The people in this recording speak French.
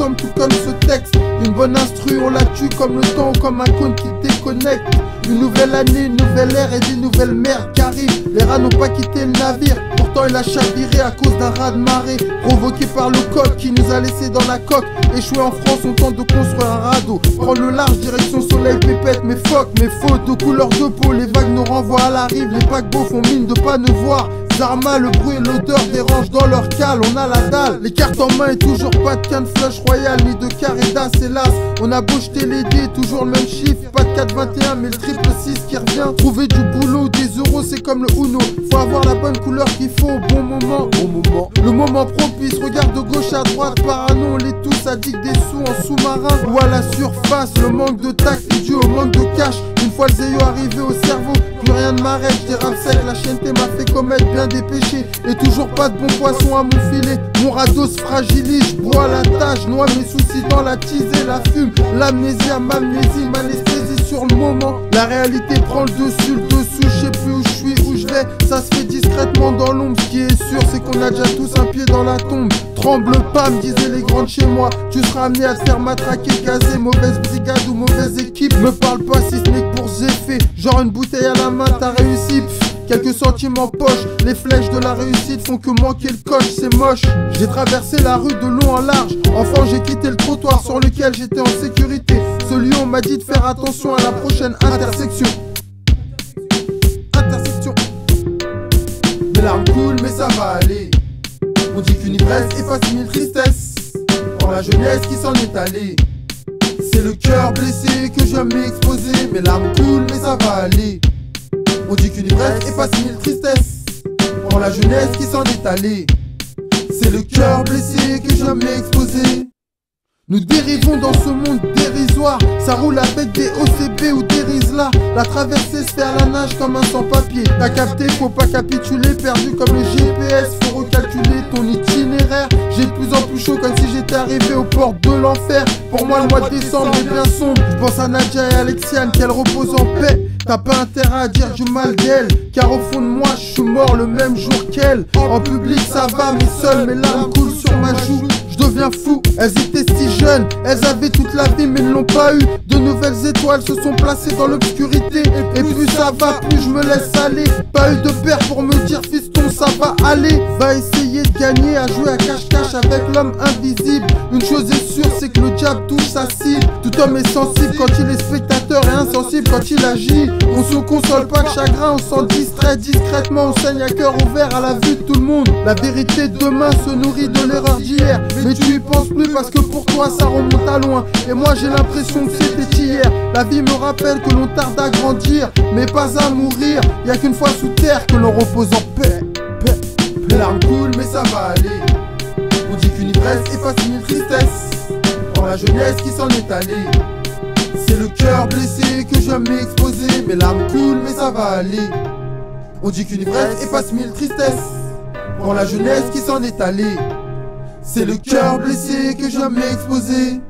Né le 28 décembre, tout comme ce texte. Une bonne instru, on la tue comme le temps comme un cône qui déconnecte. Une nouvelle année, une nouvelle ère et des nouvelles mers qui arrivent. Les rats n'ont pas quitté le navire, pourtant il a chaviré à cause d'un raz de marée provoqué par le coq qui nous a laissé dans la coque. Échoué en France, on tente de construire un radeau. Prends le large, direction soleil, pépette, mes phoques, mes fautes de couleur de peau. Les vagues nous renvoient à la rive, les paquebots font mine de pas nous voir. Le bruit et l'odeur dérange dans leur cale, on a la dalle. Les cartes en main et toujours pas de canne flush royal, ni de carré d'as, hélas. On a beau jeter les dés, toujours le même chiffre, pas de 4-21, mais le triple 6 qui revient. Trouver du boulot, des euros, c'est comme le Uno. Faut avoir la bonne couleur qu'il faut au bon moment. Bon moment. Le moment propice, regarde de gauche à droite, parano, on les tous addicts des sous en sous-marin ou à la surface. Le manque de tact est dû au manque de cash. Une fois le zéyo arrivé au cerveau, plus rien ne m'arrête. J'ai sec, la chaîne m'a fait commettre bien des péchés. Et toujours pas de bon poisson à mon filet. Mon radeau se fragilise, je bois la tâche, noie mes soucis dans la tisée, la fume, l'amnésie, m'amnésie, m'anesthésie sur le moment. La réalité prend le dessus, le dessous, je sais plus où je suis, je vais. Ça se fait discrètement dans l'ombre. Ce qui est sûr, c'est qu'on a déjà tous un pied dans la tombe. Tremble pas, me disaient les grandes chez moi. Tu seras amené à te faire matraquer, gazer, mauvaise brigade ou mauvaise équipe. Me parle pas si ce n'est que pour effets. Genre une bouteille à la main, t'as réussi. Quelques centimes en poche, les flèches de la réussite font que manquer le coche, c'est moche. J'ai traversé la rue de long en large. Enfant, j'ai quitté le trottoir sur lequel j'étais en sécurité. Ce lion m'a dit de faire attention à la prochaine. Intersection. Mes larmes coulent, mais ça va aller. On dit qu'une ivresse efface mille tristesses. Pour la jeunesse qui s'en est allée. C'est le cœur blessé que je viens m'exposer. Mes larmes coulent, mais ça va aller. On dit qu'une ivresse efface mille tristesses. Pour la jeunesse qui s'en est allée. C'est le cœur blessé que je viens m'exposer. Nous dérivons dans ce monde dérisoire. Ça roule avec des OCB ou des Rizla. La traversée se fait à la nage comme un sans-papier. T'as capté, faut pas capituler. Perdu comme le GPS, faut recalculer ton itinéraire. J'ai de plus en plus chaud comme si j'étais arrivé aux portes de l'enfer. Pour moi, le mois de décembre est bien sombre. Je pense à Nadia et Alexiane, qu'elles reposent en paix. T'as pas intérêt à dire du mal d'elle, car au fond de moi, je suis mort le même jour qu'elle. En public, ça va, mais seul, mes larmes coulent. Elles étaient si jeunes, elles avaient toute la vie, mais ne l'ont pas eu. De nouvelles étoiles se sont placées dans l'obscurité. Et plus ça va, plus je me laisse aller. Pas eu de père pour me dire, fiston, ça va aller. Va essayer de gagner à jouer à cache-cache avec l'homme invisible. Une chose est sûre, c'est que le diable touche sa cible. Tout homme est sensible quand il est spectateur et insensible quand il agit. On se console pas que chagrin, on s'en distrait discrètement, on saigne à cœur ouvert à la vue de tout le monde. La vérité demain se nourrit de l'erreur d'hier, mais tu y penses plus parce que pour toi ça remonte à loin. Et moi j'ai l'impression que c'était hier. La vie me rappelle que l'on tarde à grandir, mais pas à mourir. Y a qu'une fois sous terre que l'on repose en paix. Paix. Larmes coulent, mais ça va aller. On dit qu'une ivresse efface mille tristesses. Pour la jeunesse qui s'en est allée. C'est le cœur blessé que viens m'exposer. Mes larmes coulent, mais ça va aller. On dit qu'une ivresse efface mille tristesses. Pour la jeunesse qui s'en est allée. C'est le cœur blessé que viens m'exposer.